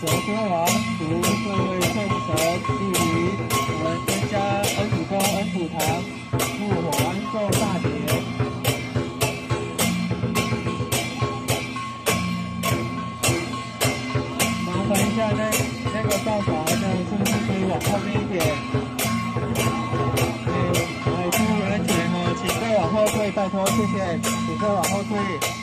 昨天王福会为圣神我们增加恩主公恩堂复活安寿大典。麻烦一下那那个灶台的是不可以往后面一点？对，哎，服务员哈，请再往后退，拜托，谢谢，请再往后退。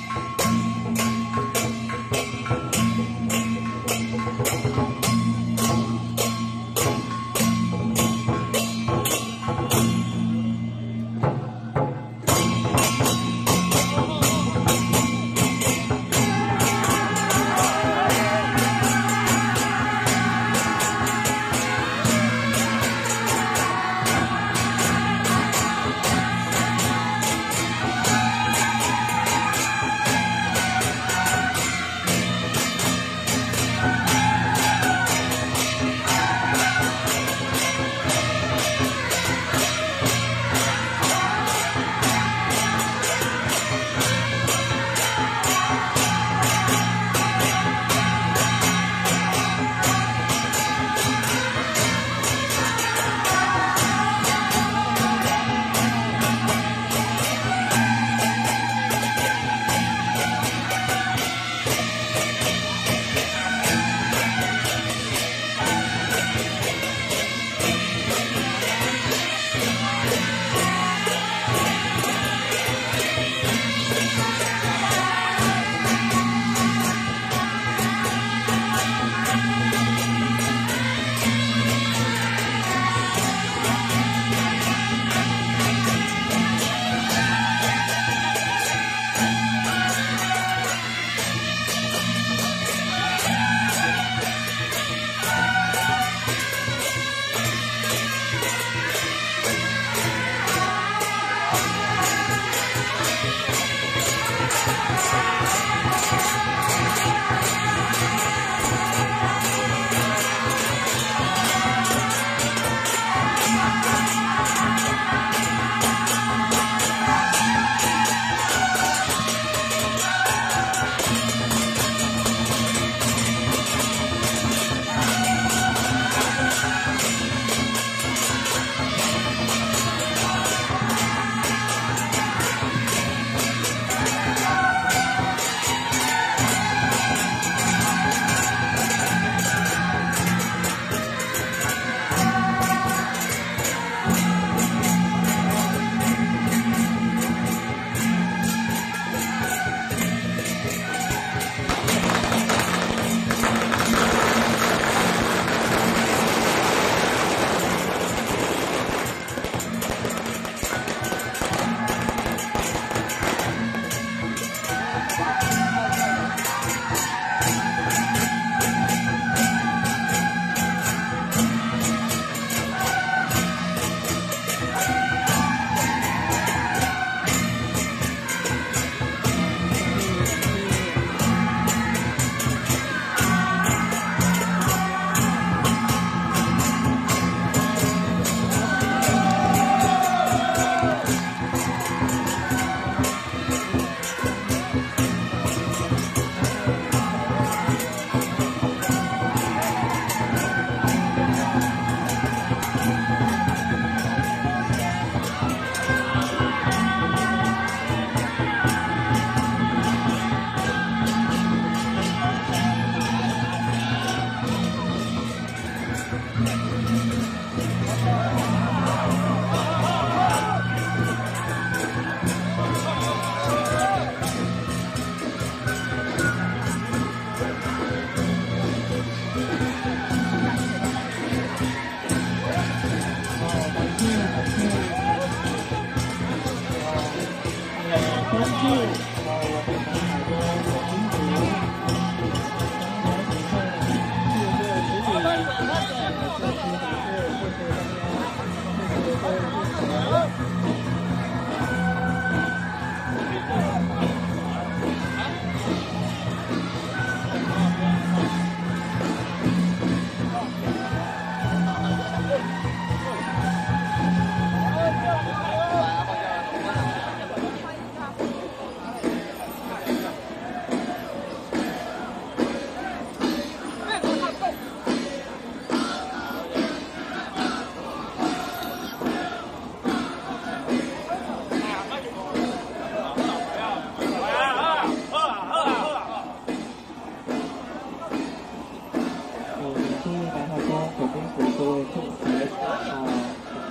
thực tế à,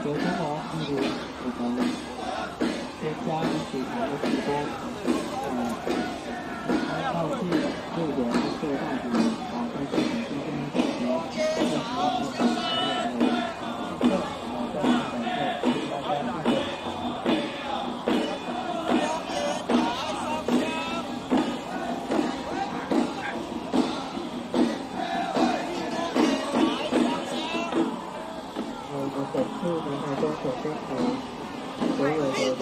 chúng ta có nhiều 所有的